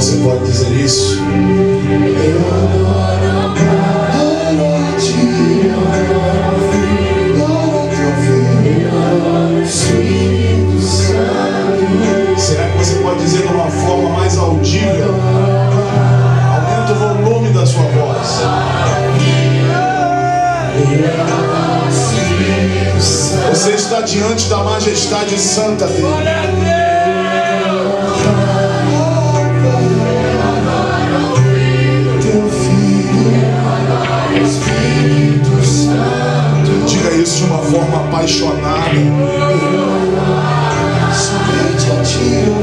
Você pode dizer isso? Será que você pode dizer de uma forma mais audível? Aumenta o volume da sua voz. Você está diante da majestade santa de. isso de uma forma apaixonada. Somente a ti,